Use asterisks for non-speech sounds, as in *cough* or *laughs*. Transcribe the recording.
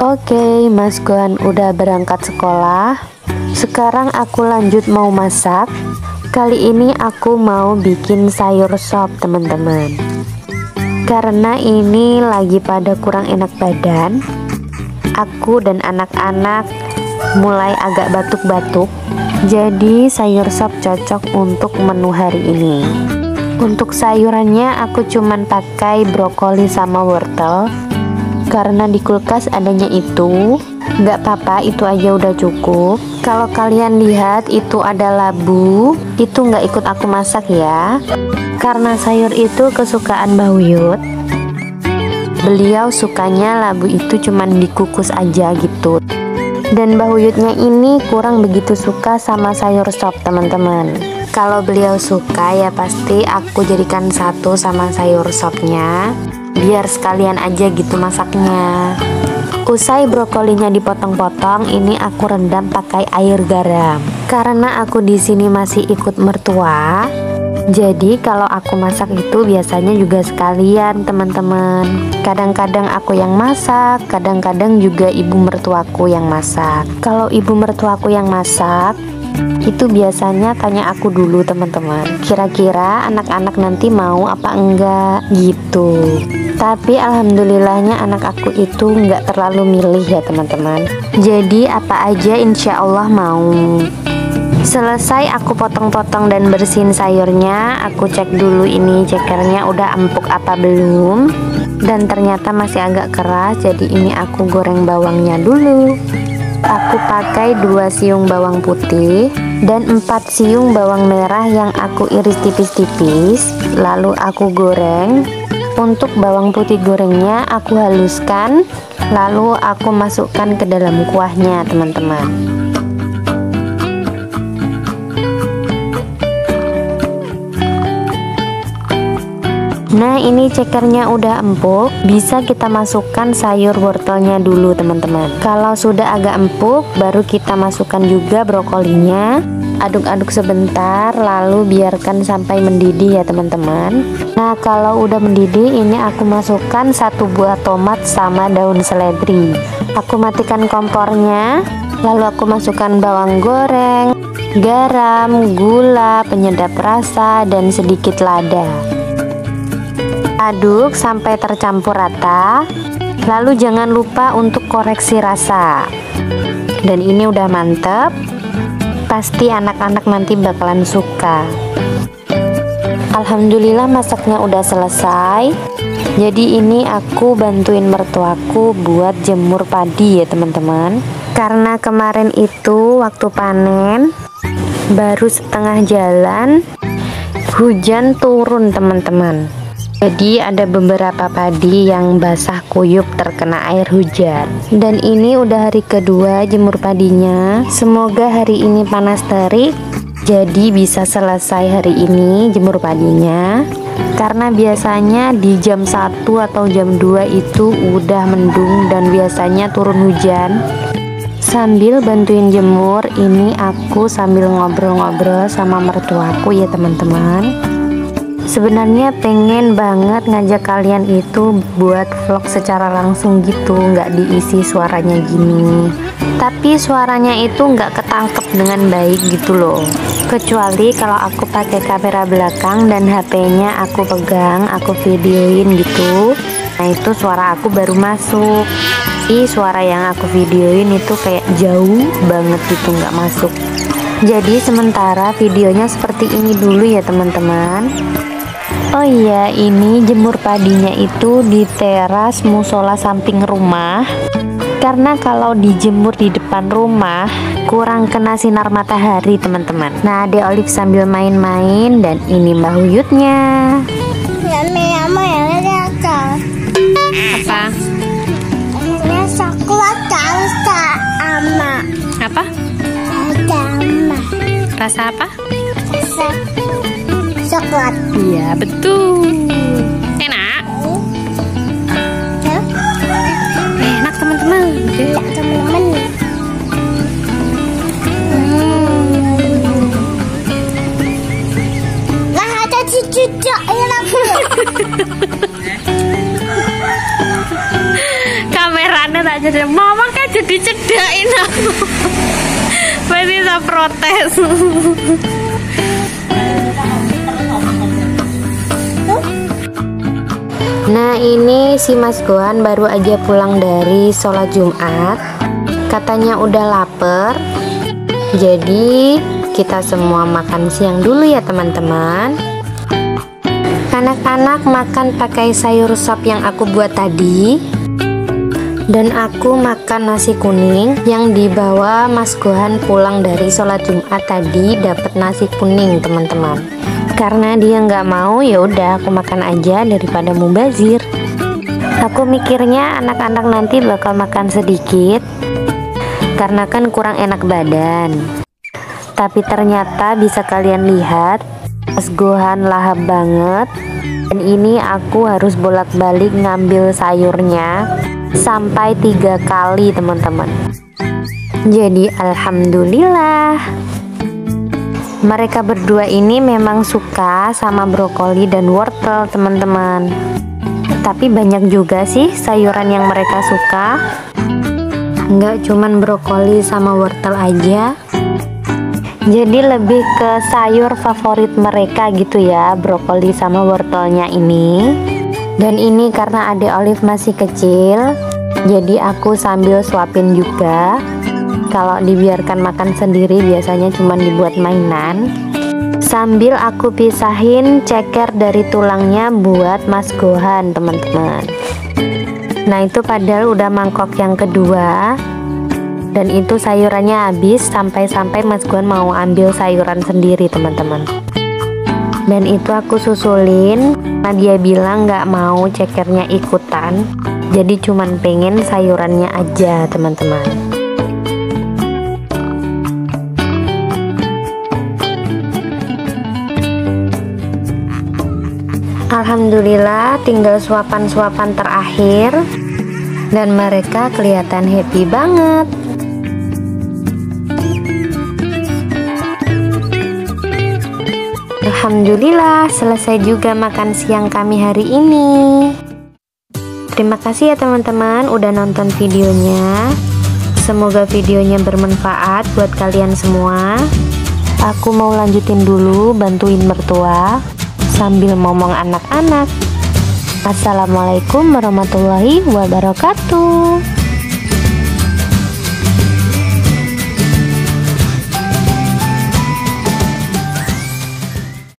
Oke, Mas Gohan udah berangkat sekolah. Sekarang aku lanjut mau masak. Kali ini aku mau bikin sayur sop, teman-teman. Karena ini lagi pada kurang enak badan, aku dan anak-anak mulai agak batuk-batuk. Jadi sayur sop cocok untuk menu hari ini. Untuk sayurannya aku cuman pakai brokoli sama wortel karena di kulkas adanya itu nggak apa-apa itu aja udah cukup. Kalau kalian lihat itu ada labu itu nggak ikut aku masak ya. Karena sayur itu kesukaan Mbah beliau sukanya labu itu cuman dikukus aja gitu. Dan Mbah ini kurang begitu suka sama sayur sop teman-teman. Kalau beliau suka ya pasti aku jadikan satu sama sayur sopnya biar sekalian aja gitu masaknya Usai brokolinya dipotong-potong, ini aku rendam pakai air garam. Karena aku di sini masih ikut mertua, jadi kalau aku masak itu biasanya juga sekalian teman-teman. Kadang-kadang aku yang masak, kadang-kadang juga ibu mertuaku yang masak. Kalau ibu mertuaku yang masak, itu biasanya tanya aku dulu teman-teman. Kira-kira anak-anak nanti mau apa enggak? Gitu. Tapi alhamdulillahnya anak aku itu nggak terlalu milih ya teman-teman. Jadi apa aja insya Allah mau. Selesai aku potong-potong dan bersihin sayurnya Aku cek dulu ini cekernya udah empuk apa belum. Dan ternyata masih agak keras Jadi ini aku goreng bawangnya dulu. Aku pakai dua siung bawang putih Dan empat siung bawang merah yang aku iris tipis-tipis Lalu aku goreng. Untuk bawang putih gorengnya aku haluskan lalu aku masukkan ke dalam kuahnya teman-teman Nah ini cekernya udah empuk. Bisa kita masukkan sayur wortelnya dulu teman-teman. Kalau sudah agak empuk Baru kita masukkan juga brokolinya. Aduk-aduk sebentar Lalu biarkan sampai mendidih ya teman-teman. Nah kalau udah mendidih Ini aku masukkan satu buah tomat sama daun seledri. Aku matikan kompornya Lalu aku masukkan bawang goreng Garam, gula, penyedap rasa, dan sedikit lada Aduk sampai tercampur rata. Lalu jangan lupa untuk koreksi rasa. Dan ini udah mantep. Pasti anak-anak nanti bakalan suka. Alhamdulillah masaknya udah selesai. Jadi ini aku bantuin mertuaku buat jemur padi ya teman-teman. Karena kemarin itu waktu panen baru setengah jalan hujan turun teman-teman. Jadi ada beberapa padi yang basah kuyup terkena air hujan. Dan ini udah hari kedua jemur padinya. Semoga hari ini panas terik Jadi bisa selesai hari ini jemur padinya. Karena biasanya di jam 1 atau jam 2 itu udah mendung dan biasanya turun hujan. Sambil bantuin jemur ini aku sambil ngobrol-ngobrol sama mertuaku ya teman-teman sebenarnya pengen banget ngajak kalian itu buat vlog secara langsung gitu nggak diisi suaranya gini. Tapi suaranya itu nggak ketangkep dengan baik gitu loh. Kecuali kalau aku pakai kamera belakang dan HP-nya aku pegang aku videoin gitu. Nah itu suara aku baru masuk. Ih, suara yang aku videoin itu kayak jauh banget gitu nggak masuk. Jadi sementara videonya seperti ini dulu ya teman-teman Oh iya, ini jemur padinya itu di teras musola samping rumah. Karena kalau dijemur di depan rumah kurang kena sinar matahari, teman-teman. Nah, De Olive sambil main-main dan ini Mbah Uyutnya. Apa? Apa? Rasa apa? Coklat. Iya, betul. Enak? Ya. Enak, teman-teman. Enak, teman-teman. Hmm. Nah, ada cucu enak. *laughs* Kameranya tak aja deh mama kan jadi cedain aku *laughs* masih bisa protes *laughs* Nah ini si Mas Gohan baru aja pulang dari sholat Jumat. Katanya udah lapar. Jadi kita semua makan siang dulu ya teman-teman. Anak-anak makan pakai sayur sop yang aku buat tadi. Dan aku makan nasi kuning yang dibawa Mas Gohan pulang dari sholat Jumat tadi dapat nasi kuning teman-teman karena dia nggak mau ya udah aku makan aja daripada mubazir. Aku mikirnya anak-anak nanti bakal makan sedikit karena kan kurang enak badan. Tapi ternyata bisa kalian lihat Mas Gohan lahap banget. Dan ini aku harus bolak-balik ngambil sayurnya sampai tiga kali teman-teman. Jadi Alhamdulillah mereka berdua ini memang suka sama brokoli dan wortel teman-teman. Tapi banyak juga sih sayuran yang mereka suka. Nggak cuman brokoli sama wortel aja. Jadi lebih ke sayur favorit mereka gitu ya brokoli sama wortelnya ini. Dan ini karena adik Olive masih kecil jadi aku sambil suapin juga kalau dibiarkan makan sendiri biasanya cuma dibuat mainan. Sambil aku pisahin ceker dari tulangnya buat Mas Gohan teman-teman. Nah itu padahal udah mangkok yang kedua. Dan itu sayurannya habis sampai-sampai Mas Gohan mau ambil sayuran sendiri teman-teman. Dan itu aku susulin nah dia bilang nggak mau cekernya ikutan. Jadi cuman pengen sayurannya aja teman-teman Alhamdulillah tinggal suapan-suapan terakhir dan mereka kelihatan happy banget. Alhamdulillah selesai juga makan siang kami hari ini. Terima kasih ya teman-teman udah nonton videonya. Semoga videonya bermanfaat buat kalian semua. Aku mau lanjutin dulu bantuin mertua sambil ngomong anak-anak. Assalamualaikum warahmatullahi wabarakatuh.